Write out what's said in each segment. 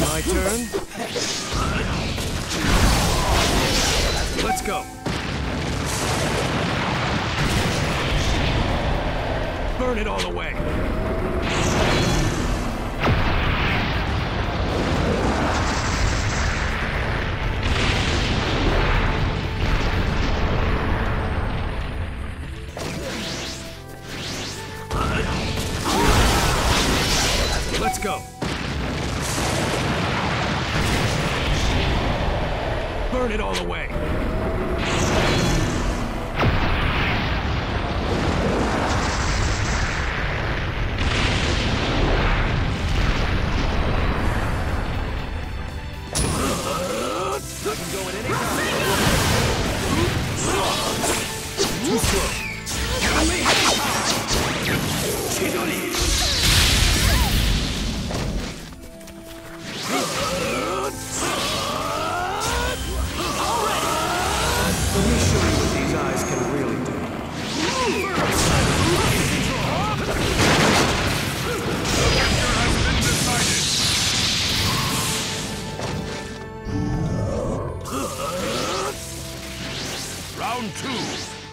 My turn. Let's go. Burn it all away. Go. Burn it all away.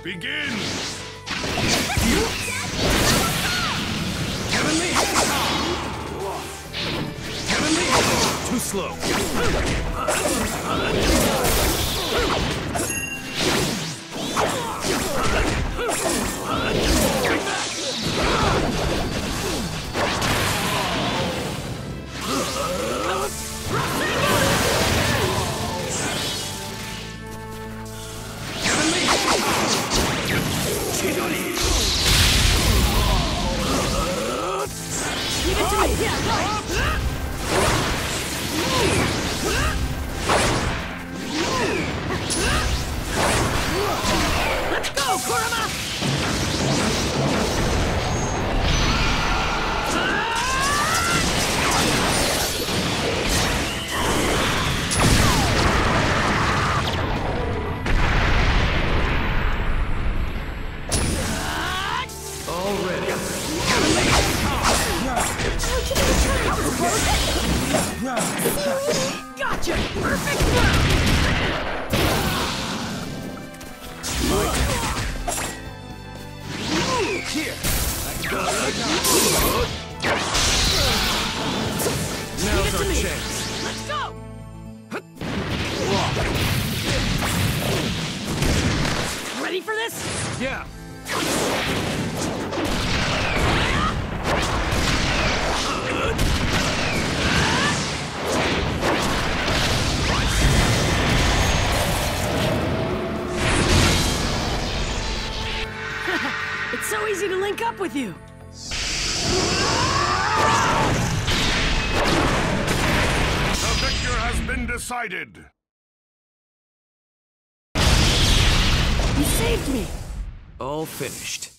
Begin! Heavenly! Heavenly! Too slow. Gotcha! Perfect! Here. Now's our chance. Let's go! Ready for this? Yeah. It's so easy to link up with you. The victor has been decided! You saved me. All finished.